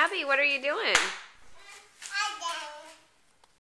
Abby, what are you doing?